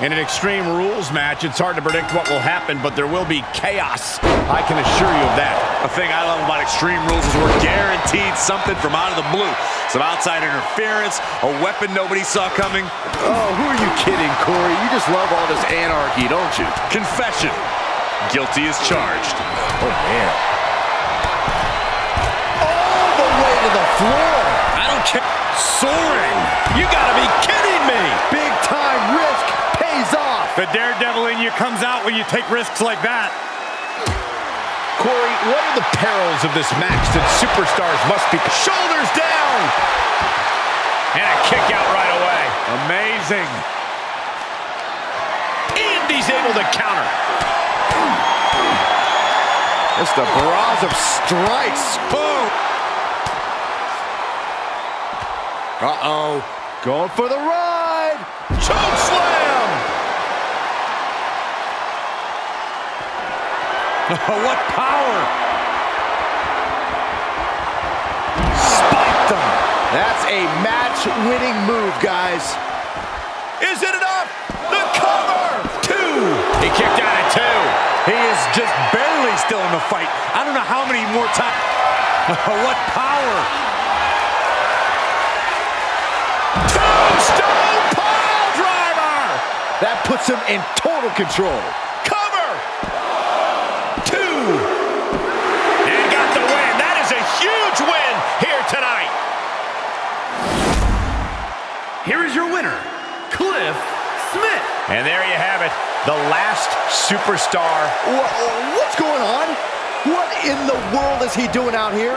In an Extreme Rules match, it's hard to predict what will happen, but there will be chaos. I can assure you of that. A thing I love about Extreme Rules is we're guaranteed something from out of the blue. Some outside interference, a weapon nobody saw coming. Oh, who are you kidding, Corey? You just love all this anarchy, don't you? Confession. Guilty as charged. Oh, man. All the way to the floor. I don't care. Soaring. You gotta be kidding me. Big The daredevil in you comes out when you take risks like that. Corey, what are the perils of this match that superstars must be? Shoulders down. And a kick out right away. Amazing. And he's able to counter. Just a barrage of strikes. Boom. Uh-oh. Going for the ride. Choke slam. Oh, Oh, what power. Spiked them. That's a match-winning move, guys. Is it enough? The cover. Two. He kicked out at two. He is just barely still in the fight. I don't know how many more times. what power. Tombstone pile driver. That puts him in total control. Here is your winner, Cliff Smith. And there you have it. The last superstar. Wha- What's going on? What in the world is he doing out here?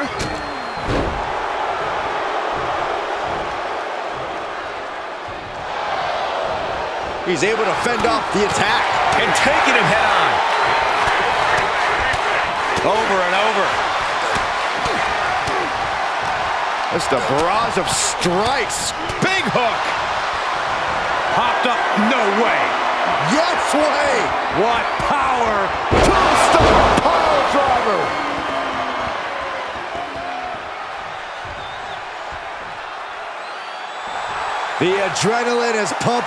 He's able to fend off the attack. And taking him head on. Over and over. Just a barrage of strikes. Big hook. Hopped up. No way. Yes way. What power. Tombstone pile driver. The adrenaline is pumping.